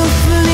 so free